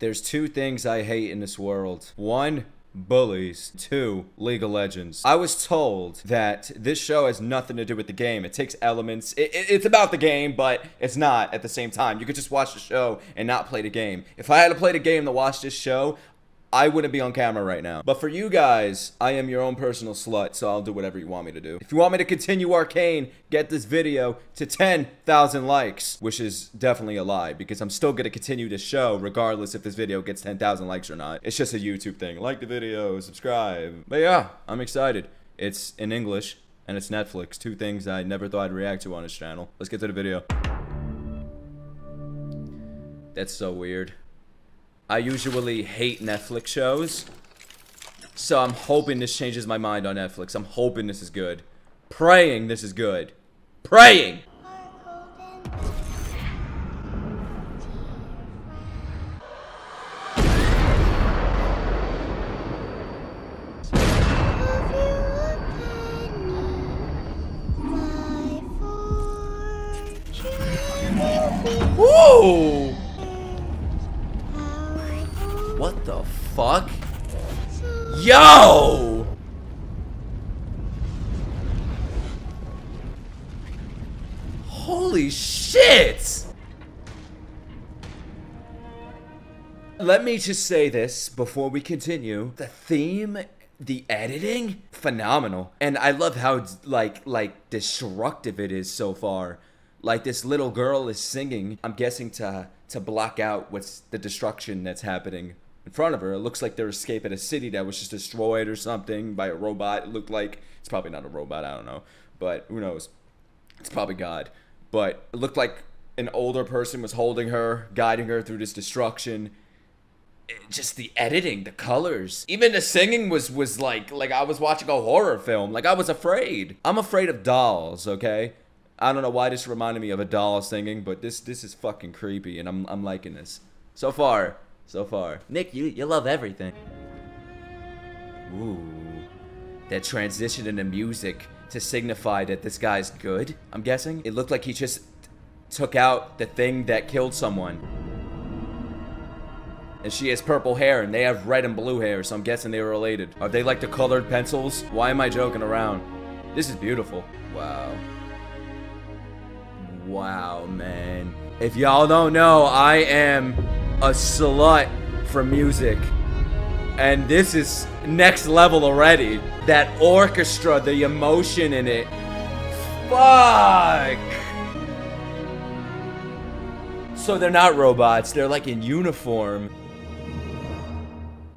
There's two things I hate in this world. One, bullies. Two, League of Legends. I was told that this show has nothing to do with the game. It takes elements. It, it, it's about the game, but it's not at the same time. You could just watch the show and not play the game. If I had to play the game to watch this show, I wouldn't be on camera right now. But for you guys, I am your own personal slut, so I'll do whatever you want me to do. If you want me to continue Arcane, get this video to 10,000 likes, which is definitely a lie, because I'm still gonna continue this show regardless if this video gets 10,000 likes or not. It's just a YouTube thing. Like the video, subscribe. But yeah, I'm excited. It's in English, and it's Netflix. Two things I never thought I'd react to on this channel. Let's get to the video. That's so weird. I usually hate Netflix shows. So I'm hoping this changes my mind on Netflix. I'm hoping this is good. Praying this is good. Praying! Holy shit! Let me just say this before we continue. The theme, the editing, phenomenal. And I love how like like destructive it is so far. Like this little girl is singing, I'm guessing to to block out what's the destruction that's happening in front of her. It looks like they're escaping a city that was just destroyed or something by a robot. It looked like it's probably not a robot, I don't know. But who knows? It's probably God. But it looked like an older person was holding her, guiding her through this destruction. It, just the editing, the colors, even the singing was was like like I was watching a horror film. Like I was afraid. I'm afraid of dolls, okay? I don't know why this reminded me of a doll singing, but this this is fucking creepy, and I'm I'm liking this so far. So far, Nick, you you love everything. Ooh, that transition in the music to signify that this guy's good. I'm guessing it looked like he just took out the thing that killed someone. And she has purple hair, and they have red and blue hair, so I'm guessing they were related. Are they like the colored pencils? Why am I joking around? This is beautiful. Wow. Wow, man. If y'all don't know, I am a slut for music. And this is next level already. That orchestra, the emotion in it. Fuck! So they're not robots, they're like in uniform.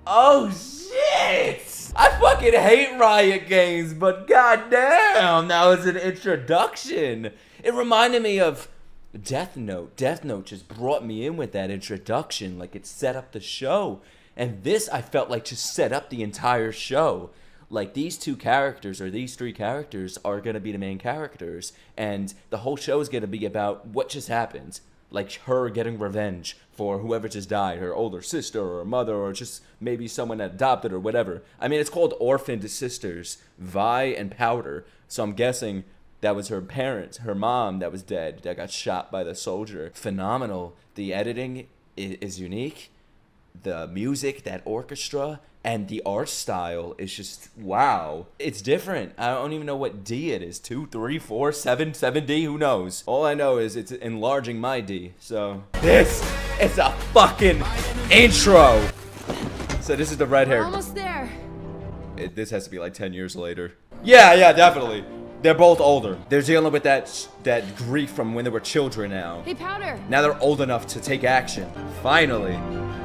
Oh shit! I fucking hate Riot games, but goddamn, that was an introduction. It reminded me of Death Note. Death Note just brought me in with that introduction, like it set up the show. And this I felt like just set up the entire show. Like these two characters or these three characters are gonna be the main characters, and the whole show is gonna be about what just happened. Like her getting revenge for whoever just died, her older sister or mother, or just maybe someone adopted or whatever. I mean, it's called Orphaned Sisters, Vi and Powder. So I'm guessing that was her parents, her mom that was dead, that got shot by the soldier. Phenomenal. The editing is unique. The music, that orchestra, and the art style is just wow. It's different. I don't even know what D it is. Two, three, four, seven, seven D. Who knows? All I know is it's enlarging my D. So this is a fucking intro. So this is the red hair. Almost there. It, this has to be like ten years later. Yeah, yeah, definitely. They're both older. They're dealing with that that grief from when they were children now. Hey, Powder. Now they're old enough to take action. Finally,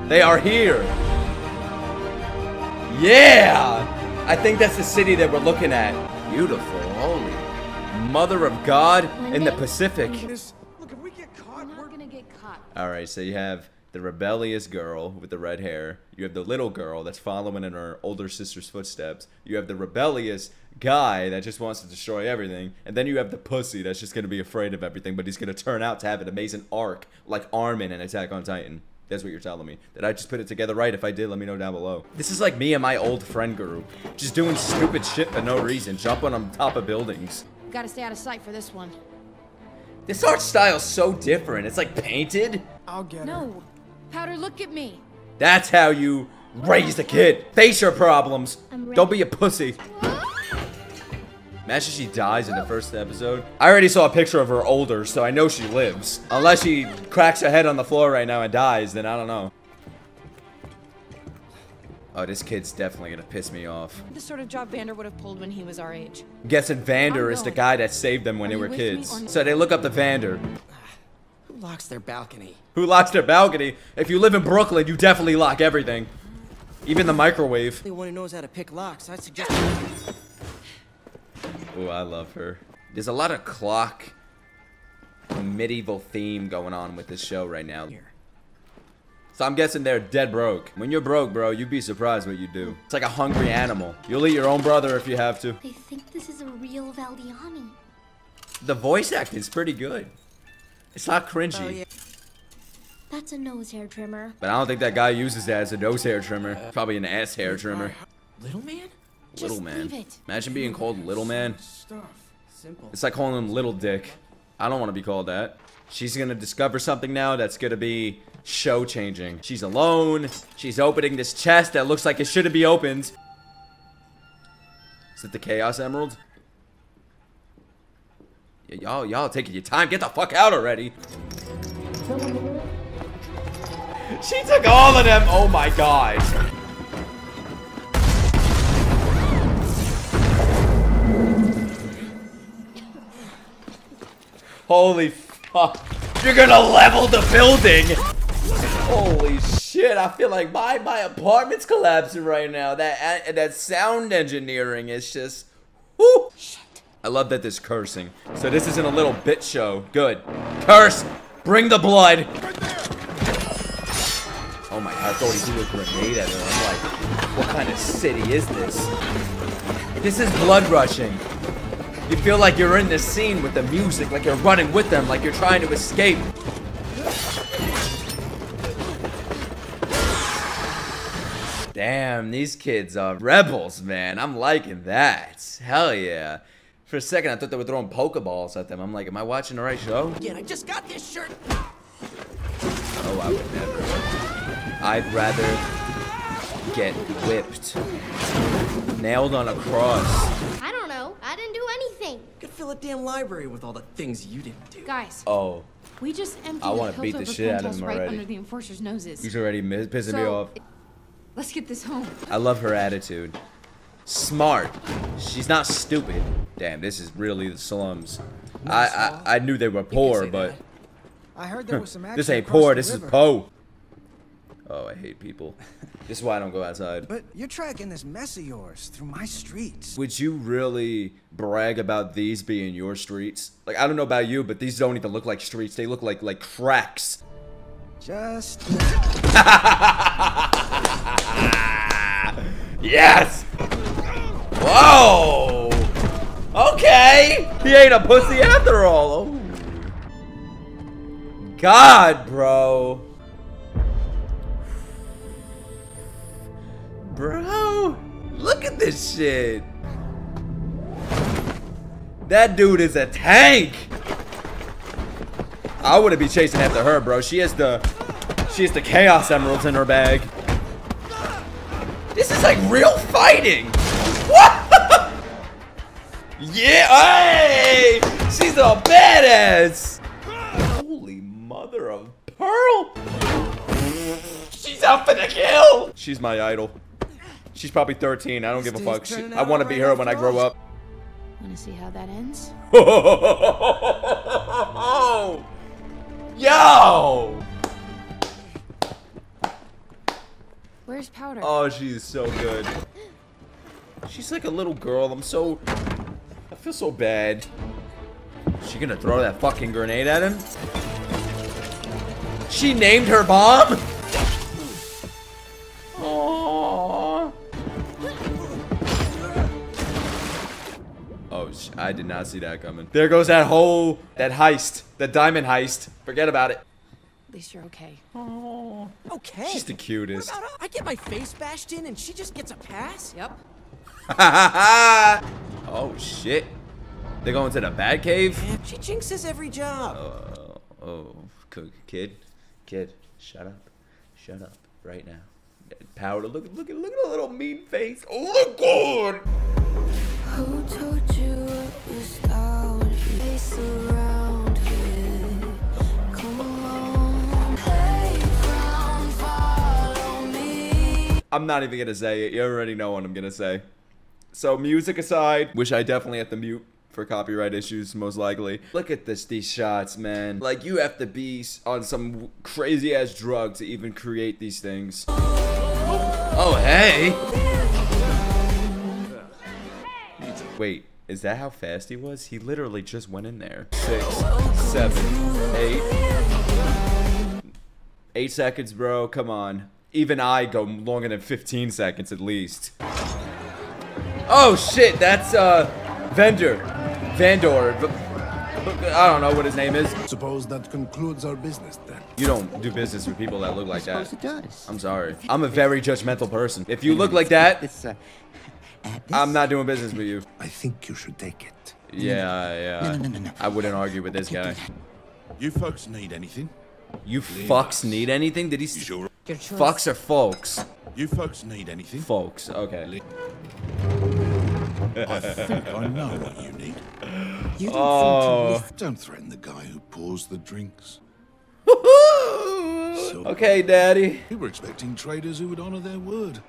they are here. Yeah! I think that's the city that we're looking at. Beautiful. Holy mother of God in the Pacific. Look, if we get caught, We're we're gonna get caught. All right, so you have the rebellious girl with the red hair. You have the little girl that's following in her older sister's footsteps. You have the rebellious guy that just wants to destroy everything. And then you have the pussy that's just going to be afraid of everything, but he's going to turn out to have an amazing arc like Armin in Attack on Titan. That's what you're telling me. Did I just put it together right? If I did, let me know down below. This is like me and my old friend group. Just doing stupid shit for no reason. Jumping on top of buildings. Gotta stay out of sight for this one. This art style's so different. It's like painted. I'll get her. No. Powder, look at me. That's how you raise a kid. Face your problems. Don't be a pussy. Imagine she dies in the first episode. I already saw a picture of her older, so I know she lives. Unless she cracks her head on the floor right now and dies, then I don't know. Oh, this kid's definitely gonna piss me off. The sort of job Vander would have pulled when he was our age. I'm guessing Vander is the oh, guy that saved them when Are they were kids. So they look up the Vander. Ah, who locks their balcony? Who locks their balcony? If you live in Brooklyn, you definitely lock everything. Even the microwave. The one who knows how to pick locks. I suggest. Oh, I love her. There's a lot of clock medieval theme going on with this show right now. Here. So I'm guessing they're dead broke. When you're broke, bro, you'd be surprised what you do. It's like a hungry animal. You'll eat your own brother if you have to. They think this is a real Valdiani. The voice acting's pretty good. It's not cringy. Oh, yeah. That's a nose hair trimmer. But I don't think that guy uses that as a nose hair trimmer. Probably an ass hair trimmer. Little man? Little man. Imagine being called little man. It's like calling him little dick. I don't want to be called that. She's gonna discover something now that's gonna be show changing. She's alone. She's opening this chest that looks like it shouldn't be opened. Is it the Chaos Emerald? Y'all, y'all taking your time. Get the fuck out already. She took all of them. Oh my god. Holy fuck. You're gonna level the building. Holy shit. I feel like my, my apartment's collapsing right now. That, uh, that sound engineering is just. Whoo. I love that there's cursing. So this isn't a little bit show. Good. Curse. Bring the blood. Oh my god, I thought he threw a grenade at her. I'm like, what kind of city is this? This is blood rushing. You feel like you're in this scene with the music, like you're running with them, like you're trying to escape. Damn, these kids are rebels, man. I'm liking that. Hell yeah. For a second, I thought they were throwing Pokeballs at them. I'm like, am I watching the right show? Yeah, I just got this shirt. Oh, I would never. I'd rather get whipped. Nailed on a cross. Fill a damn library with all the things you didn't do. Guys, Oh, we just emptied I a wanna beat the Piltover shit out of Quintus him right under the enforcer's noses. he's already mi- pissing me off. Let's get this home. I love her attitude. Smart. She's not stupid. Damn, this is really the slums. I, I I knew they were poor, but. I heard there was some action this ain't poor. the This is river. Oh, I hate people. This is why I don't go outside. But you're tracking this mess of yours through my streets. Would you really brag about these being your streets? Like I don't know about you, but these don't even look like streets. They look like like cracks. Just Yes. Whoa. Okay. He ain't a pussy after all. Oh. God, bro. Bro, look at this shit. That dude is a tank. I wouldn't be chasing after her, bro. She has the she has the chaos emeralds in her bag. This is like real fighting. What? yeah, hey! She's a badass. Holy mother of pearl. She's out for the kill. She's my idol. She's probably 13. I don't give a fuck. She, I want to be her when I grow up. Want to see how that ends? Yo! Where's Powder? Oh, she's so good. She's like a little girl. I'm so. I feel so bad. She gonna throw that fucking grenade at him? She named her bomb? I did not see that coming. There goes that whole that heist, that diamond heist. Forget about it. At least you're okay. Oh. Okay. She's the cutest. What about her? I get my face bashed in and she just gets a pass? Yep. oh shit. They're going to the bad cave? Yeah, she jinxes every job. Oh, oh, cook, kid, kid, shut up, shut up, right now. Power to look, look, look at a little mean face. Oh, look good. I'm not even gonna say it. You already know what I'm gonna say. So music aside, which I definitely have to mute for copyright issues, most likely. Look at this, these shots, man. Like you have to be on some crazy ass drug to even create these things. Oh hey. Wait, is that how fast he was? He literally just went in there. Six, seven, eight. Eight seconds, bro. Come on. Even I go longer than 15 seconds at least. Oh shit, that's uh Vendor. Vandor. I don't know what his name is. Suppose that concludes our business then. You don't do business with people that look like that. it does. I'm sorry. I'm a very judgmental person. If you look like that, This, uh, this- I'm not doing business with you. I think you should take it. Yeah, yeah. No, no, no, no. I wouldn't argue with this guy. You folks need anything? You fucks need anything? Did he? You s- sure? Fucks or folks? You folks need anything? Folks. Okay. I think I know what you need. You don't Oh. Don't threaten the guy who pours the drinks. okay, Daddy. We were expecting traders who would honor their word.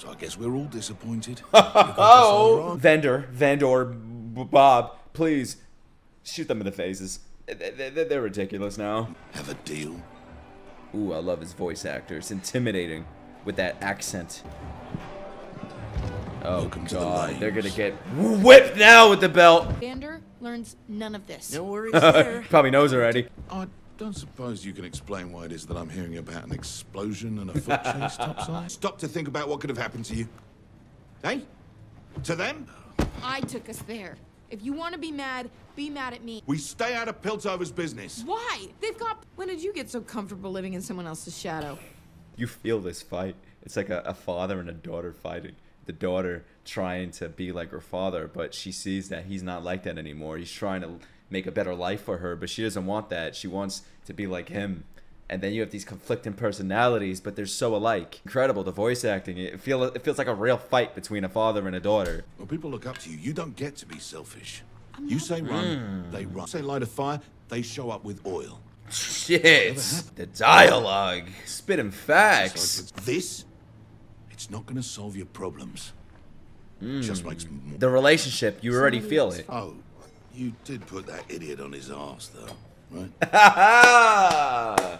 So I guess we're all disappointed. Oh, vendor, vendor, B- Bob, please shoot them in the faces. They- they- they- They're ridiculous now. Have a deal. Ooh, I love his voice actor. It's intimidating with that accent. Oh Welcome to the god, they're gonna get whipped now with the belt. Vander learns none of this. No worries there. Probably knows already. I don't suppose you can explain why it is that I'm hearing about an explosion and a foot chase topside? Stop to think about what could have happened to you. Hey? To them? I took us there. If you want to be mad, be mad at me. We stay out of Piltover's business. Why? They've got. When did you get so comfortable living in someone else's shadow? You feel this fight. It's like a, a father and a daughter fighting. The daughter trying to be like her father, but she sees that he's not like that anymore. He's trying to make a better life for her, but she doesn't want that. She wants to be like him. And then you have these conflicting personalities, but they're so alike. Incredible, the voice acting. It feel it feels like a real fight between a father and a daughter. When people look up to you, you don't get to be selfish. You say run, hmm. they run. Say light a fire, they show up with oil. Shit, the dialogue, spitting So facts. if this, it's not going to solve your problems. Hmm. Just makes more. The relationship, you already feel it. Oh, you did put that idiot on his ass, though, right?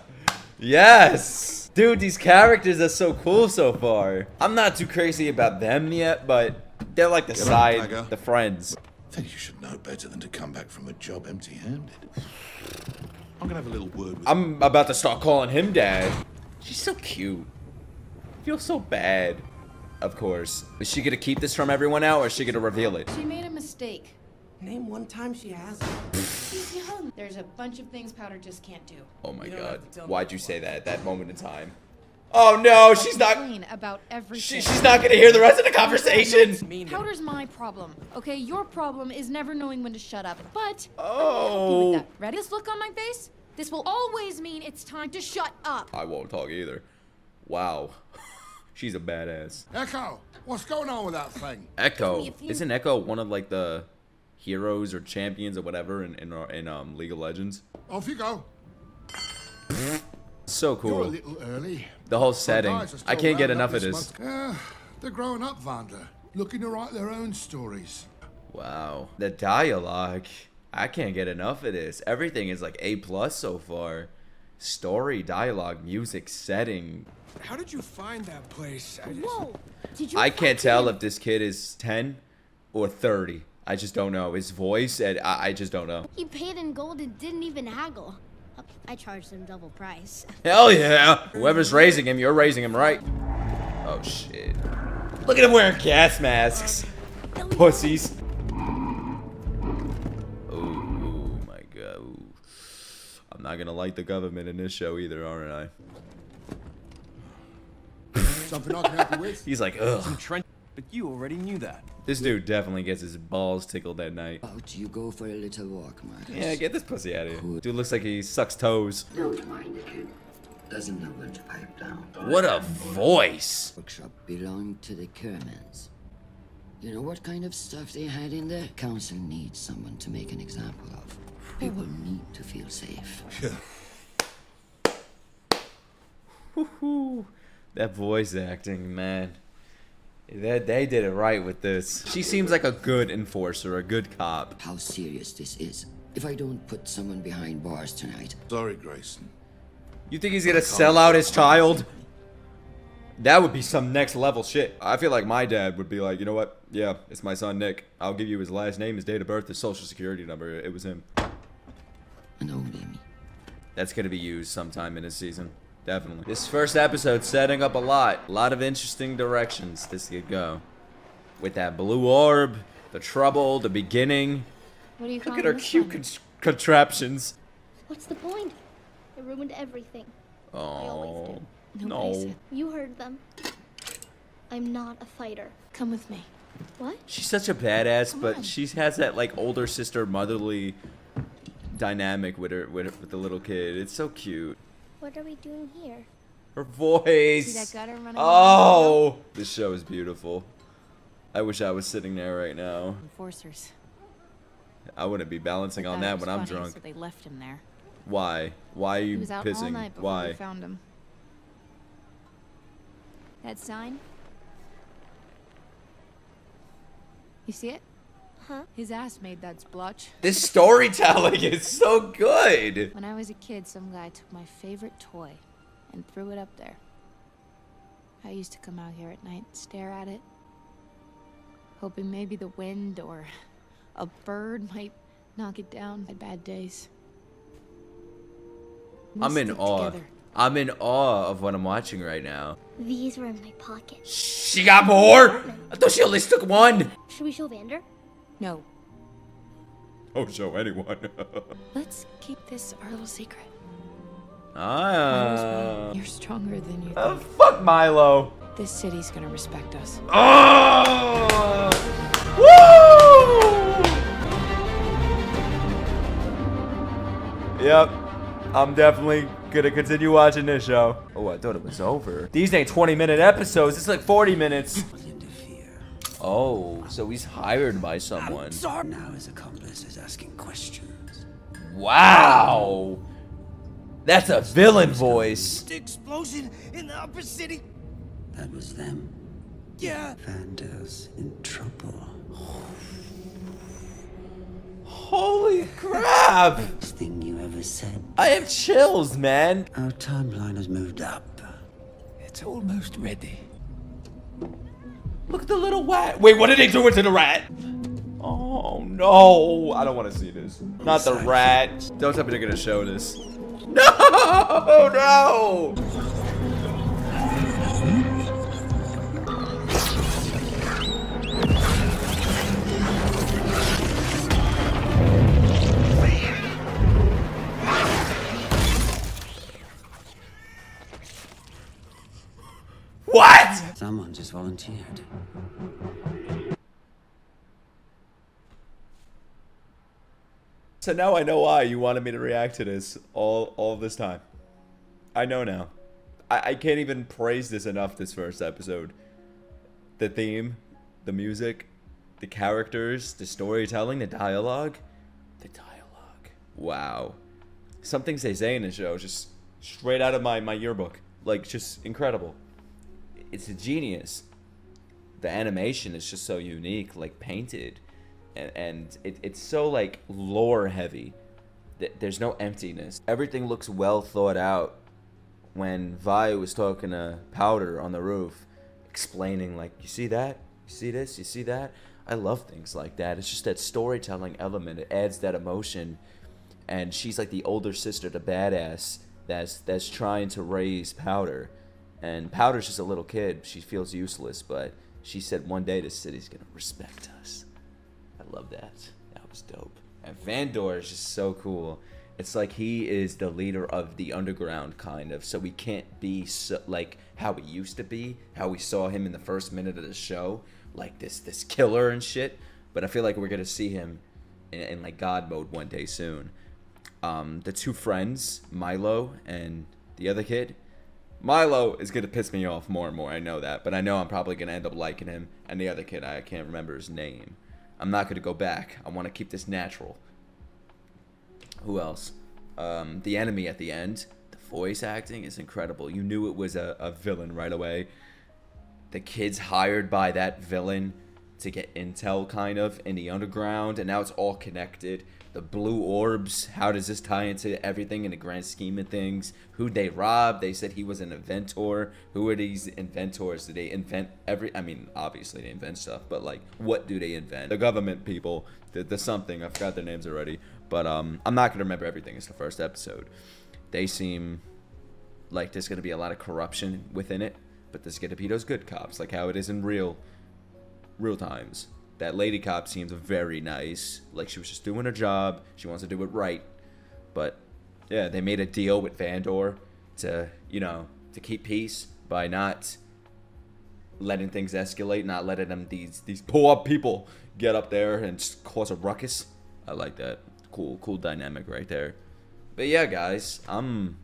yes! Dude, these characters are so cool so far. I'm not too crazy about them yet, but they're like the Get side, Tiger. the friends. I think you should know better than to come back from a job empty-handed. I'm gonna have a little word with. I'm about to start calling him dad. She's so cute. I feel so bad. Of course. Is she gonna keep this from everyone now, or is she gonna reveal it? She made a mistake. Name one time she hasn't. She's young. There's a bunch of things Powder just can't do. Oh my god. have to tell me Why'd you say that at that moment in time? Oh no, she's not. Complain about everything. She, she's not gonna hear the rest of the conversation. Powder's my problem. Okay, your problem is never knowing when to shut up. But I'm gonna help you Oh. Ready? This look on my face? This will always mean it's time to shut up. I won't talk either. Wow. She's a badass. Ekko, what's going on with that thing? Ekko. if you- Isn't Ekko one of like the heroes or champions or whatever in in, in um League of Legends? Off you go. So You're a cool. little early. The whole setting. I can't get enough of this. month. Uh, they're growing up, Vander. Looking to write their own stories. Wow. The dialogue. I can't get enough of this. Everything is like A plus so far. Story, dialogue, music, setting. How did you find that place? I just... Whoa! Did you I can't fucking- tell if this kid is 10 or 30. I just don't know. His voice, and I, I just don't know. He paid in gold and didn't even haggle. I charged him double price. Hell yeah! Whoever's raising him, you're raising him right. Oh shit. Look at him wearing gas masks. Pussies. Oh my god. Ooh. I'm not gonna like the government in this show either, aren't I? Something I can help you with? He's like, ugh. Trent, but you already knew that. This dude definitely gets his balls tickled that night. Out you go for a little walk, Marcus. Yeah, get this pussy out of here. Dude looks like he sucks toes. Don't mind the kid. doesn't know when to pipe down. What a voice! Workshop belonged to the Kirammans. You know what kind of stuff they had in there? Council needs someone to make an example of. People need to feel safe. Yeah. Woohoo! That voice acting, man. That they did it right with this. She seems like a good enforcer, a good cop. How serious this is. If I don't put someone behind bars tonight, Sorry, Grayson. You think he's gonna sell out his child? That would be some next level shit. I feel like my dad would be like, you know what? Yeah, it's my son Nick. I'll give you his last name, his date of birth, his social security number. It was him. and only me. That's gonna be used sometime in this season. Definitely. This first episode setting up a lot. A lot of interesting directions this could go. With that blue orb, the trouble, the beginning. What do you Look at her cute con- contraptions. What's the point? It ruined everything. Oh, Nobody no. said- You heard them. I'm not a fighter. Come with me. What? She's such a badass, Come but on. she has that like older sister motherly dynamic with her with, her, with the little kid. It's so cute. What are we doing here? Her voice. See that gutter running Oh, this show is beautiful. I wish I was sitting there right now. Enforcers. I wouldn't be balancing on that it was when I'm funny, drunk. So they left him there. Why? Why are He you was out all pissing? night before we Why? found him. That sign? You see it? Huh? His ass made that splotch. This storytelling is so good. When I was a kid, some guy took my favorite toy and threw it up there. I used to come out here at night, stare at it, hoping maybe the wind or a bird might knock it down. I had bad days. We I'm in awe. together. I'm in awe of what I'm watching right now. These were in my pocket. She got more? I thought she only took one. Should we show Vander? No, Oh, show anyone. let's keep this our little secret. ah. You're stronger than you Oh, think. fuck Mylo. This city's gonna respect us. Oh! Woo! Yep. I'm definitely gonna continue watching this show. Oh, I thought it was over. These ain't 20 minute episodes. It's like 40 minutes. Oh, so he's hired by someone. Now his accomplice is asking questions. Wow. That's a villain voice. The explosion in the upper city. That was them. Yeah. Vander's in trouble. Holy crap. Best thing you ever said. I have chills, man. Our timeline has moved up. It's almost ready. Look at the little rat. Wait, what did they do to the rat? Oh no! I don't want to see this. Not the rat. Don't tell me they're gonna show this. No! No! Someone just volunteered. So now I know why you wanted me to react to this all all this time. I know now. I, I can't even praise this enough this first episode. The theme, the music, the characters, the storytelling, the dialogue. The dialogue. Wow. Some things they say in the show just straight out of my, my yearbook. Like just incredible. It's a genius. The animation is just so unique, like painted. And, and it, it's so like lore heavy Th- there's no emptiness. Everything looks well thought out. When vi was talking to powder on the roof explaining like you see that? You see this? You see that? I love things like that. It's just that storytelling element. It adds that emotion. And she's like the older sister to badass that's that's trying to raise powder and powder's just a little kid she feels useless but she said one day the city's gonna respect us I love that. That was dope. And Vander is just so cool. It's like he is the leader of the underground, kind of. So we can't be so, like how he used to be, how we saw him in the first minute of the show, like this this killer and shit. But I feel like we're gonna see him in, in like God mode one day soon. Um, the two friends, Mylo and The other kid, Mylo is gonna piss me off more and more. I know that, but I know I'm probably gonna end up liking him. And the other kid, I can't remember his name. I'm not gonna go back. I want to keep this natural. Who else? Um, the enemy at the end. The voice acting is incredible. You knew it was a, a villain right away. The kids hired by that villain to get intel, kind of, in the underground, and now it's all connected. The blue orbs, how does this tie into everything in the grand scheme of things? Who'd they rob? They said he was an inventor. Who are these inventors? Do they invent every? I mean, obviously they invent stuff, but like, what do they invent? The government people, the, the something. I forgot their names already, but um, I'm not gonna remember everything. It's the first episode. They seem like there's gonna be a lot of corruption within it, but there's gonna be those good cops, like how it is in real, real times. That lady cop seems very nice. Like she was just doing her job. She wants to do it right. But yeah, they made a deal with Vander to, you know, to keep peace by not letting things escalate, not letting them these these poor people get up there and cause a ruckus. I like that. Cool, cool dynamic right there. But yeah, guys, I'm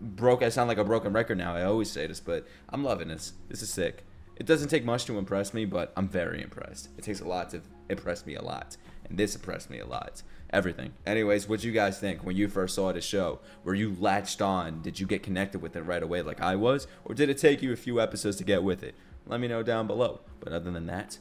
broke. I sound like a broken record now. I always say this, but I'm loving this. This is sick. It doesn't take much to impress me, but I'm very impressed. It takes a lot to impress me a lot. And this impressed me a lot. Everything. Anyways, what you guys think when you first saw the show? Were you latched on? Did you get connected with it right away like I was? Or did it take you a few episodes to get with it? Let me know down below. But other than that,